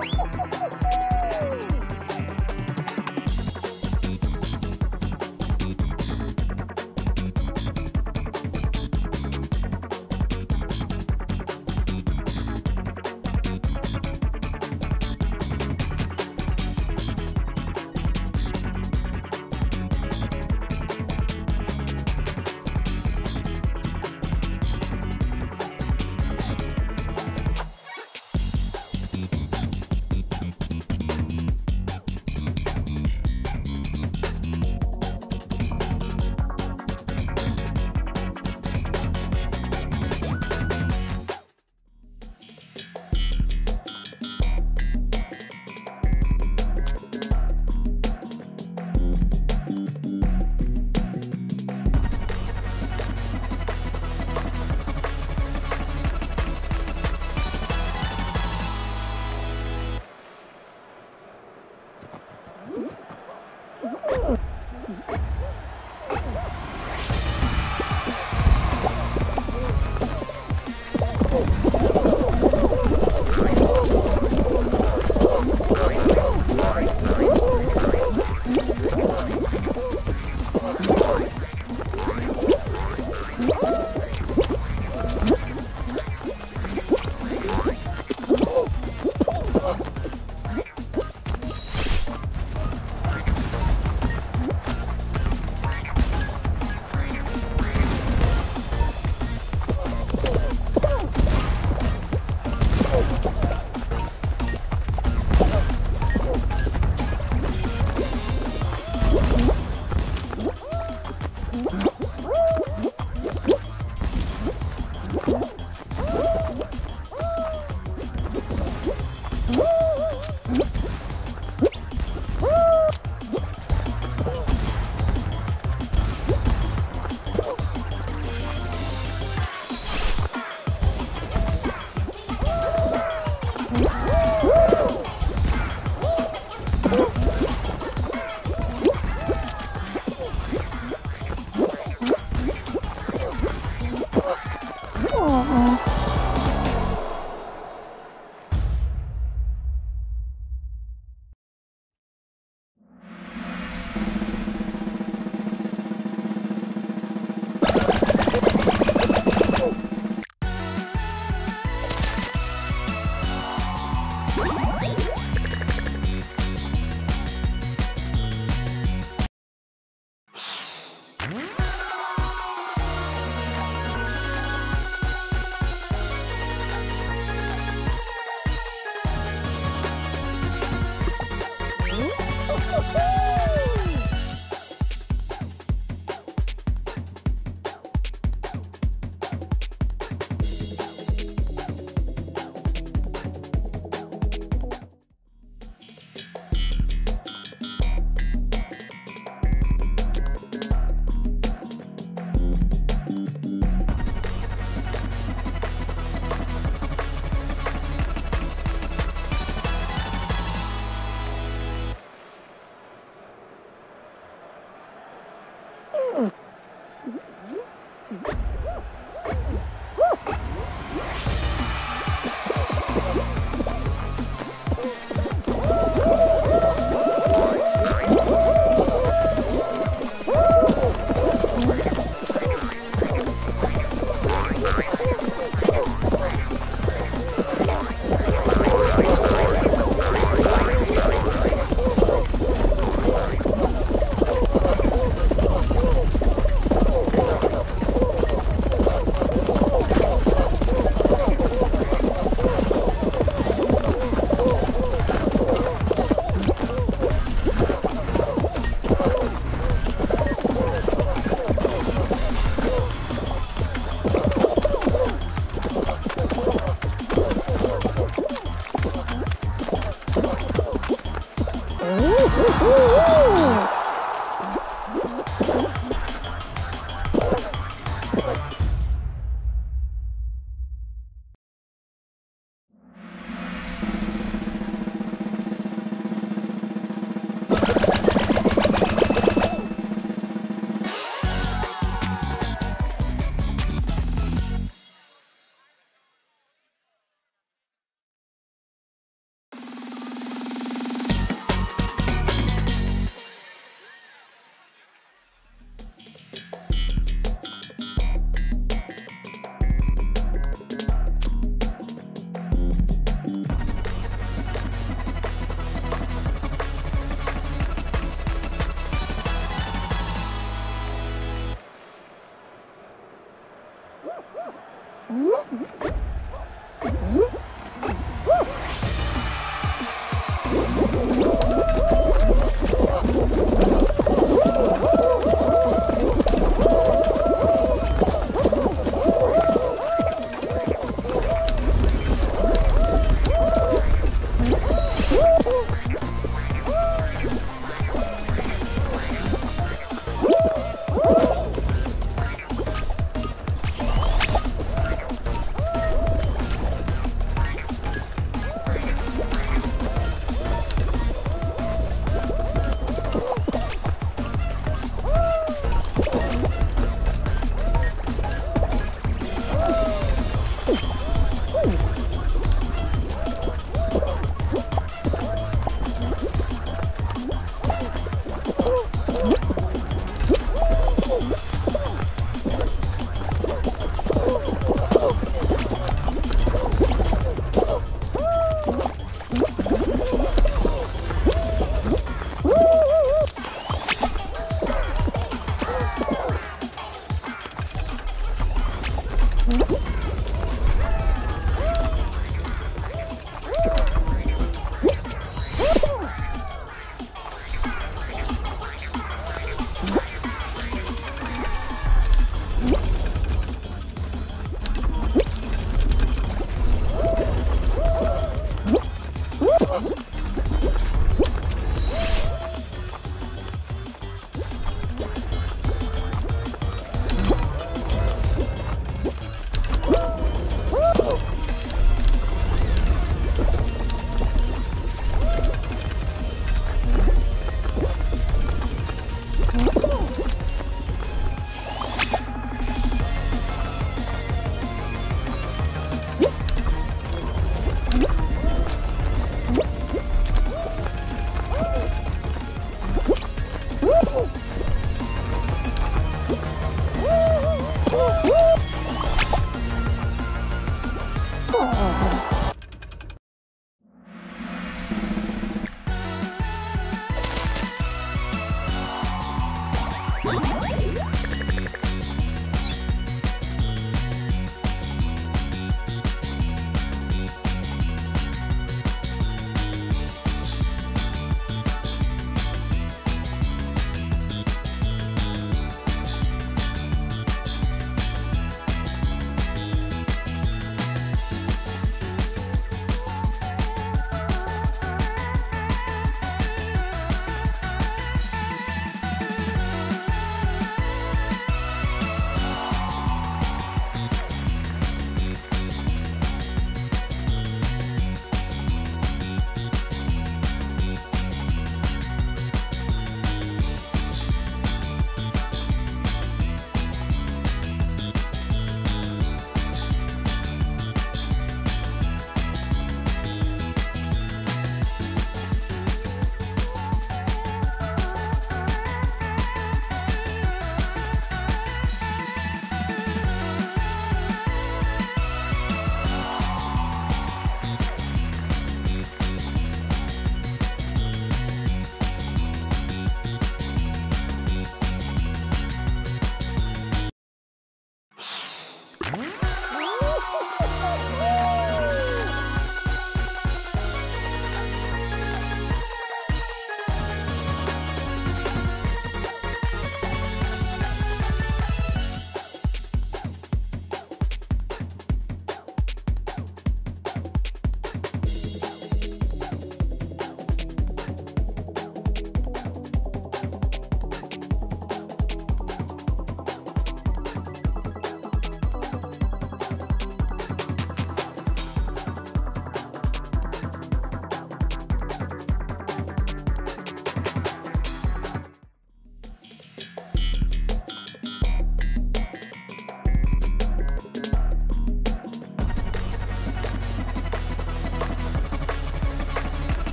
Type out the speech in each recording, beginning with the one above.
Oh, Mm-hmm.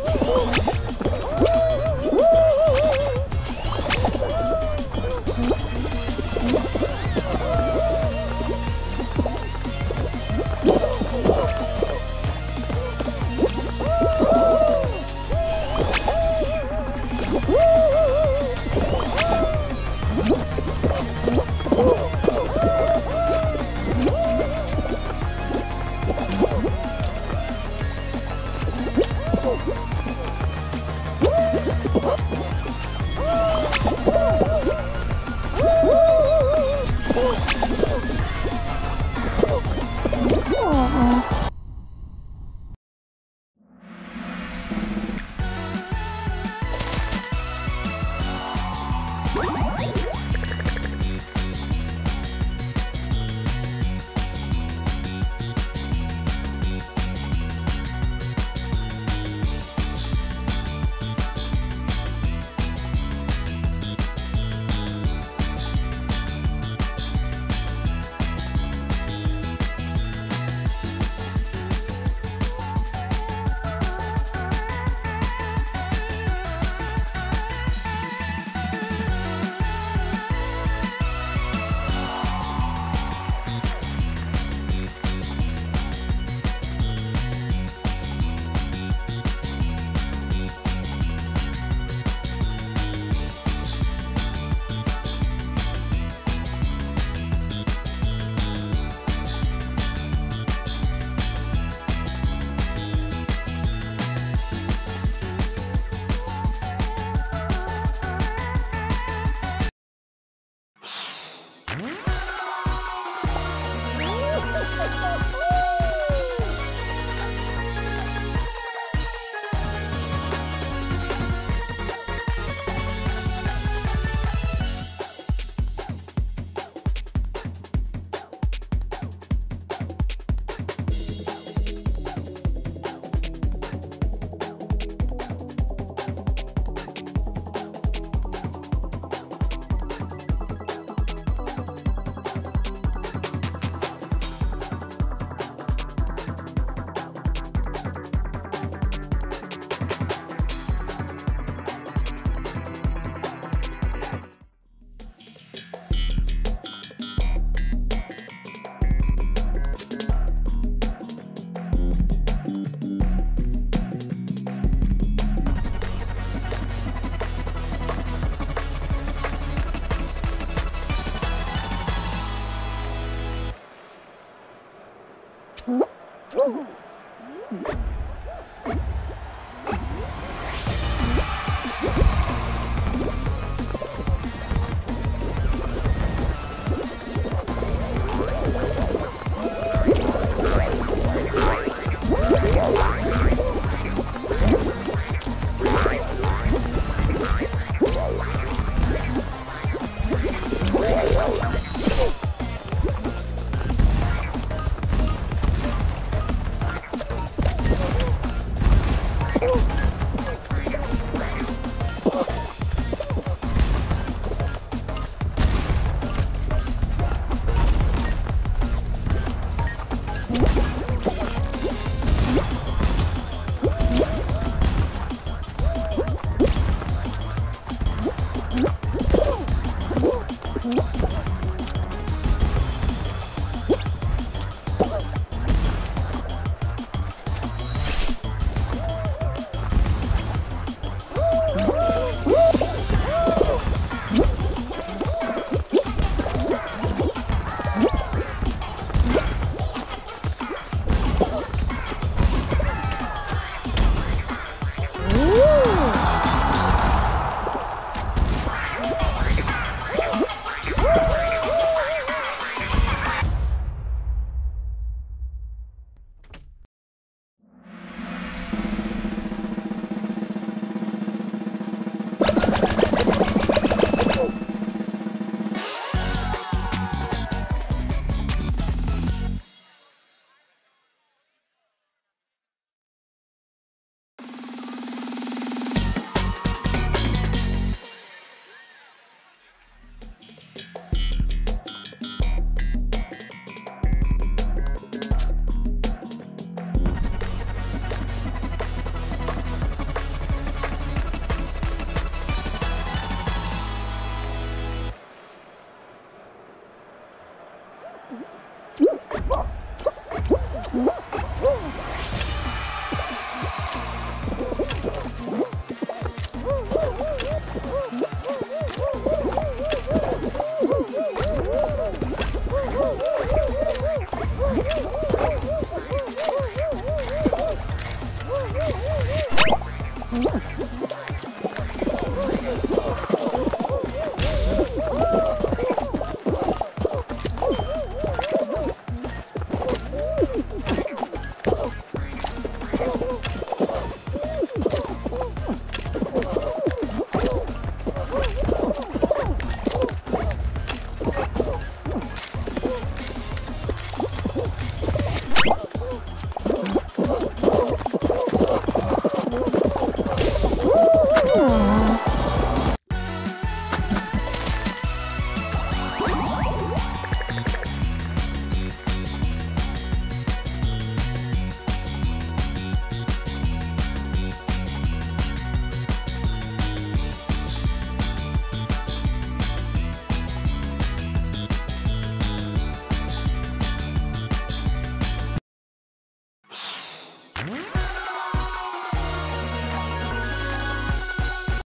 What?